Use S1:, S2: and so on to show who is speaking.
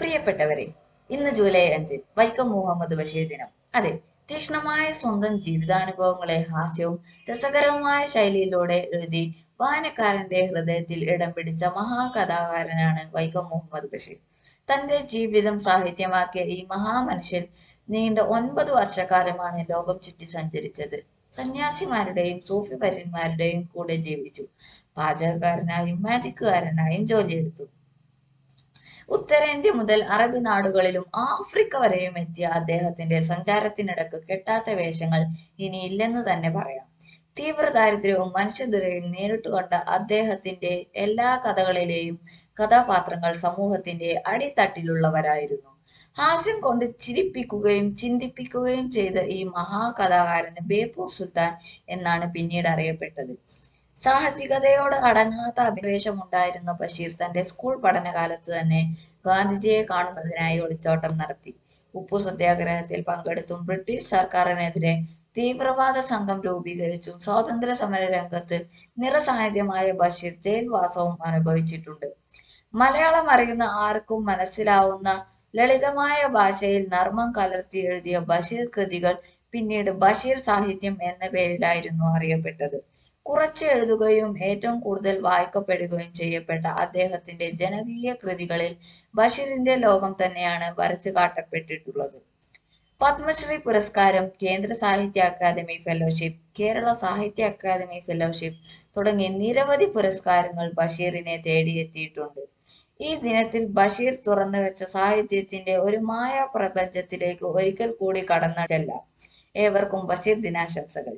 S1: പ്രിയപ്പെട്ടവരെ ഇന്ന് ജൂലൈ അഞ്ച് വൈക്കം മുഹമ്മദ് ബഷീർ ദിനം. അതെ തീക്ഷ്ണമായ സ്വന്തം ജീവിതാനുഭവങ്ങളെ ഹാസ്യവും രസകരവുമായ ശൈലിയിലൂടെ എഴുതി വായനക്കാരന്റെ ഹൃദയത്തിൽ ഇടം പിടിച്ച മഹാകഥാകാരനാണ് വൈക്കം മുഹമ്മദ് ബഷീർ. തന്റെ ജീവിതം സാഹിത്യമാക്കിയ ഈ മഹാമനുഷ്യൻ നീണ്ട ഒൻപത് വർഷക്കാലമാണ് ലോകം ചുറ്റി സഞ്ചരിച്ചത്. സന്യാസിമാരുടെയും സൂഫി പര്യന്മാരുടെയും കൂടെ ജീവിച്ചു. പാചകക്കാരനായും മാജിക്കുകാരനായും ജോലിയെടുത്തു. ഉത്തരേന്ത്യ മുതൽ അറബി നാടുകളിലും ആഫ്രിക്ക വരെയും എത്തിയ അദ്ദേഹത്തിന്റെ സഞ്ചാരത്തിനിടക്ക് കെട്ടാത്ത വേഷങ്ങൾ ഇനി ഇല്ലെന്ന് തന്നെ പറയാം. തീവ്ര ദാരിദ്ര്യവും മനുഷ്യദുരയും നേരിട്ട് കണ്ട അദ്ദേഹത്തിന്റെ എല്ലാ കഥകളിലെയും കഥാപാത്രങ്ങൾ സമൂഹത്തിന്റെ അടിത്തട്ടിലുള്ളവരായിരുന്നു. ഹാസ്യം കൊണ്ട് ചിരിപ്പിക്കുകയും ചിന്തിപ്പിക്കുകയും ചെയ്ത ഈ മഹാകഥാകാരന് ബേപ്പൂർ സുൽത്താൻ എന്നാണ് പിന്നീട് അറിയപ്പെട്ടത്. സാഹസികതയോട് അടങ്ങാത്ത അഭിനിവേശമുണ്ടായിരുന്ന ബഷീർ തന്റെ സ്കൂൾ പഠനകാലത്ത് തന്നെ. ഗാന്ധിജിയെ കാണുന്നതിനായി ഒളിച്ചോട്ടം നടത്തി. ഉപ്പു സത്യാഗ്രഹത്തിൽ പങ്കെടുത്തും ബ്രിട്ടീഷ് സർക്കാരിനെതിരെ തീവ്രവാദ സംഘം രൂപീകരിച്ചും സ്വാതന്ത്ര്യ സമര രംഗത്ത് നിറസാന്നിധ്യമായ ബഷീർ ജയിൽവാസവും അനുഭവിച്ചിട്ടുണ്ട്. മലയാളം അറിയുന്ന ആർക്കും മനസ്സിലാവുന്ന ലളിതമായ ഭാഷയിൽ നർമ്മം കലർത്തി എഴുതിയ ബഷീർ കൃതികൾ പിന്നീട് ബഷീർ സാഹിത്യം എന്ന പേരിലായിരുന്നു അറിയപ്പെട്ടത്. കുറച്ച് എഴുതുകയും ഏറ്റവും കൂടുതൽ വായിക്കപ്പെടുകയും ചെയ്യപ്പെട്ട അദ്ദേഹത്തിന്റെ ജനകീയ കൃതികളിൽ ബഷീറിന്റെ ലോകം തന്നെയാണ് വരച്ചു കാട്ടപ്പെട്ടിട്ടുള്ളത്. പത്മശ്രീ പുരസ്കാരം കേന്ദ്ര സാഹിത്യ അക്കാദമി ഫെലോഷിപ്പ് കേരള സാഹിത്യ അക്കാദമി ഫെലോഷിപ്പ് തുടങ്ങി നിരവധി പുരസ്കാരങ്ങൾ ബഷീറിനെ തേടിയെത്തിയിട്ടുണ്ട്. ഈ ദിനത്തിൽ ബഷീർ തുറന്നു വെച്ച സാഹിത്യത്തിന്റെ ഒരു മായ പ്രപഞ്ചത്തിലേക്ക് ഒരിക്കൽ കൂടി കടന്നു ചെല്ലാം. ഏവർക്കും ബഷീർ ദിനാശംസകൾ.